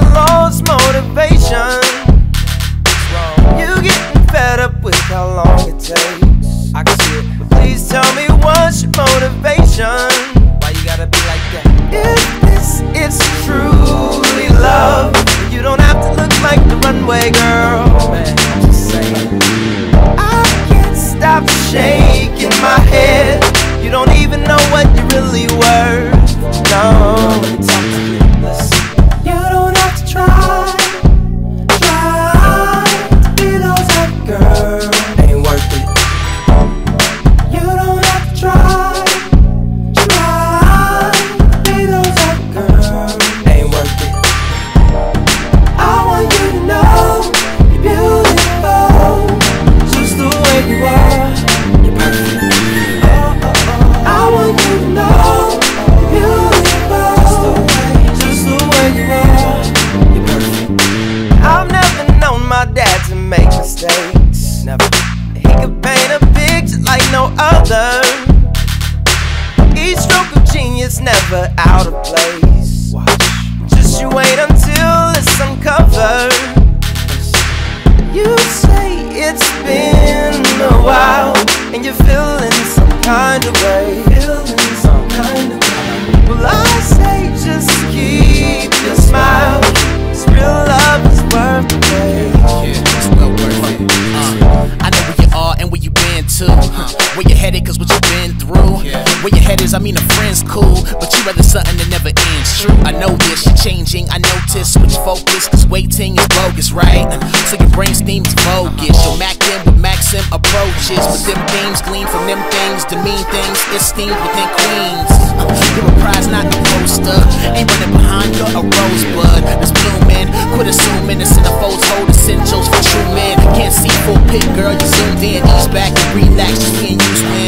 You lost motivation. You getting fed up with how long it takes. I can see it. But please tell me what's your motivation? Make mistakes. Never. He could paint a picture like no other. Each stroke of genius never out of place. You through. Where your head is, I mean, a friend's cool, but you rather something that never ends. True, I know this, you're changing. I notice, switch focus, cause waiting is bogus, right? So your brain steams bogus. You'll mac them with maxim approaches, but them themes glean from them things. The mean things esteemed within queens. Uh, you're a prize, not a poster. Ain't running behind, you're a rosebud that's blooming. Quit assuming it's in the centerfolds hold essentials for true men. Can't see full pic, girl, you zoomed in. Ease back and relax, You can just be